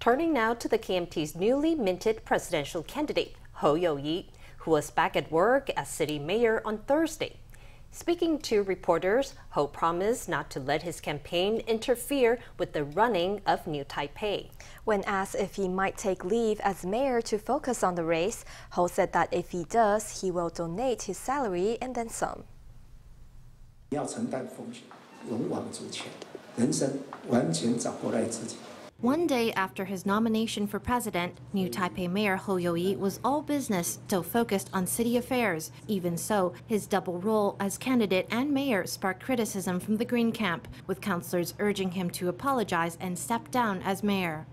Turning now to the KMT's newly minted presidential candidate, Hou Yu-ih, who was back at work as city mayor on Thursday. Speaking to reporters, Hou promised not to let his campaign interfere with the running of New Taipei. When asked if he might take leave as mayor to focus on the race, Hou said that if he does, he will donate his salary and then some one day after his nomination for president, new Taipei Mayor Hou Yu-ih was all business, still focused on city affairs. Even so, his double role as candidate and mayor sparked criticism from the Green camp, with councillors urging him to apologize and step down as mayor.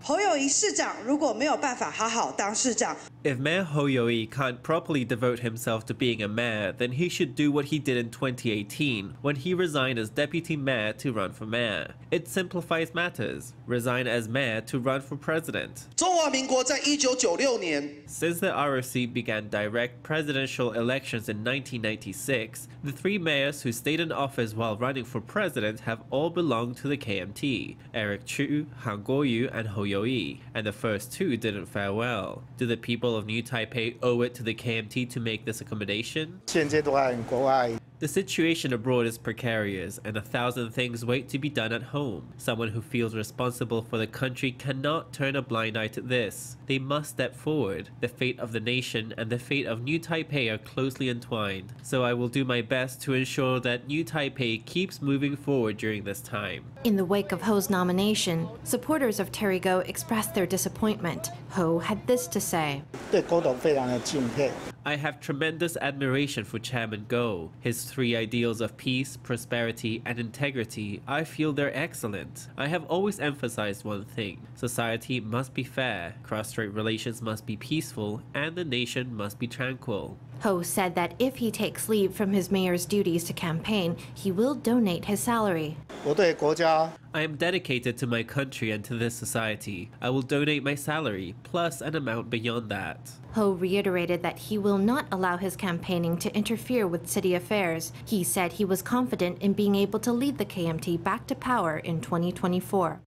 If Mayor Hou Yu-ih can't properly devote himself to being a mayor, then he should do what he did in 2018 when he resigned as deputy mayor to run for mayor. It simplifies matters. Resign as mayor to run for president. Since the ROC began direct presidential elections in 1996, the three mayors who stayed in office while running for president have all belonged to the KMT, Eric Chu, Han Kuo-yu, and Hou Yu-ih, and the first two didn't fare well. Do the people of New Taipei owe it to the KMT to make this accommodation? The situation abroad is precarious, and a thousand things wait to be done at home. Someone who feels responsible for the country cannot turn a blind eye to this. They must step forward. The fate of the nation and the fate of New Taipei are closely entwined, so I will do my best to ensure that New Taipei keeps moving forward during this time. In the wake of Hou's nomination, supporters of Terry Gou expressed their disappointment. Hou had this to say. I have tremendous admiration for Chairman Gou. His three ideals of peace, prosperity, and integrity, I feel they're excellent. I have always emphasized one thing. Society must be fair, cross-strait relations must be peaceful, and the nation must be tranquil. Hou said that if he takes leave from his mayor's duties to campaign, he will donate his salary. I am dedicated to my country and to this society. I will donate my salary, plus an amount beyond that. Hou reiterated that he will not allow his campaigning to interfere with city affairs. He said he was confident in being able to lead the KMT back to power in 2024.